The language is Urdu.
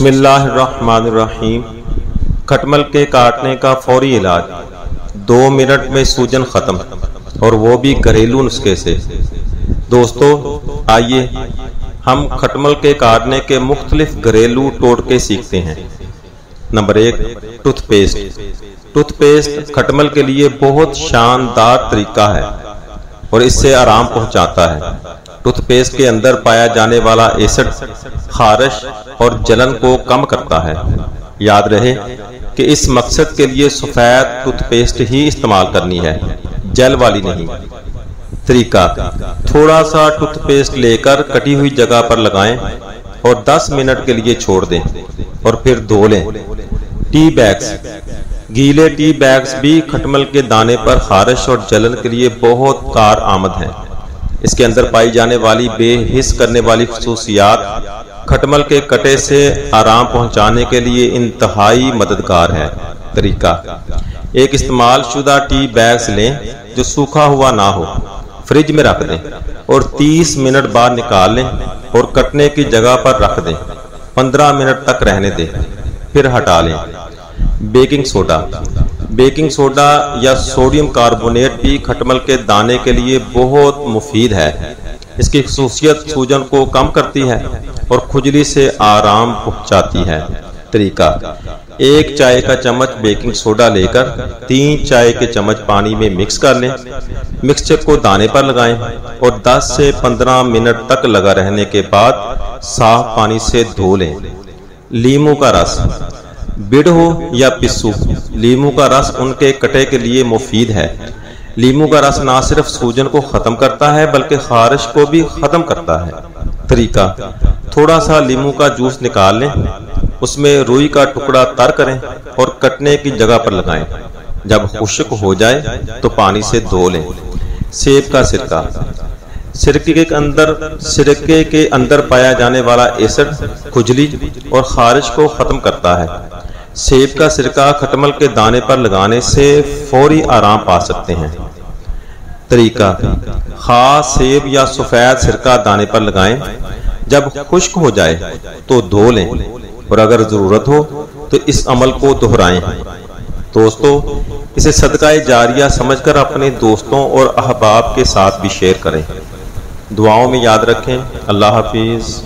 بسم اللہ الرحمن الرحیم۔ کھٹمل کے کاٹنے کا فوری علاج۔ دو منٹ میں سوجن ختم۔ اور وہ بھی گھریلو نسخے سے۔ دوستو، آئیے ہم کھٹمل کے کاٹنے کے مختلف گھریلو ٹوٹکے سیکھتے ہیں۔ نمبر ایک، ٹوتھ پیسٹ۔ ٹوتھ پیسٹ کھٹمل کے لیے بہت شاندار طریقہ ہے اور اس سے آرام پہنچاتا ہے۔ ٹوتھ پیسٹ کے اندر پایا جانے والا ایسڈ خارش اور جلن کو کم کرتا ہے۔ یاد رہے کہ اس مقصد کے لیے سفید ٹوتھ پیسٹ ہی استعمال کرنی ہے جل والی نہیں۔ طریقہ، تھوڑا سا ٹوتھ پیسٹ لے کر کٹی ہوئی جگہ پر لگائیں اور دس منٹ کے لیے چھوڑ دیں اور پھر دھو لیں۔ ٹی بیگز، گیلے ٹی بیگز بھی کھٹمل کے دانے پر خارش اور جلن کے لیے بہت کار آمد ہیں۔ اس کے اندر پائی جانے والی بے حص کرنے والی خصوصیات، کھٹمل کے کٹے سے آرام پہنچانے کے لیے انتہائی مددگار ہے طریقہ، ایک استعمال شدہ ٹی بیگز لیں جو سوکھا ہوا نہ ہو، فریج میں رکھ دیں اور تیس منٹ بعد نکال لیں اور کٹنے کی جگہ پر رکھ دیں، پندرہ منٹ تک رہنے دیں، پھر ہٹا لیں۔ بیکنگ سوڈا بیکنگ سوڈا یا سوڈیم کاربونیٹ بھی کھٹمل کے دانے کے لیے بہت مفید ہے۔ اس کی خصوصیت سوجن کو کم کرتی ہے اور کھجلی سے آرام پہنچاتی ہے۔ طریقہ، ایک چائے کا چمچ بیکنگ سوڈا لے کر تین چائے کے چمچ پانی میں مکس کر لیں۔ مکسچر کو دانے پر لگائیں اور دس سے پندرہ منٹ تک لگا رہنے کے بعد صاف پانی سے دھو لیں۔ لیمو کا رس بڑ ہو یا پسو، لیمو کا رس ان کے کٹے کے لیے مفید ہے۔ لیمو کا رس نہ صرف سوجن کو ختم کرتا ہے، بلکہ خارش کو بھی ختم کرتا ہے۔ طریقہ، تھوڑا سا لیمو کا جوس نکال لیں۔ اس میں روئی کا ٹکڑا تر کریں اور کٹنے کی جگہ پر لگائیں۔ جب خشک ہو جائے تو پانی سے دھو لیں۔ سیب کا سرکہ۔ سرکے کے اندر، سرکے کے اندر پایا جانے والا ایسڈ، کھجلی اور خارش کو ختم کرتا ہے۔ سیب کا سرکہ کھٹمل کے دانے پر لگانے سے فوری آرام پا سکتے ہیں۔ طریقہ، خاص سیب یا سفید سرکہ دانے پر لگائیں۔ جب خشک ہو جائے تو دھو لیں اور اگر ضرورت ہو تو اس عمل کو دہرائیں۔ دوستو، اسے صدقہ جاریہ سمجھ کر اپنے دوستوں اور احباب کے ساتھ بھی شیئر کریں۔ دعاؤں میں یاد رکھیں۔ اللہ حافظ۔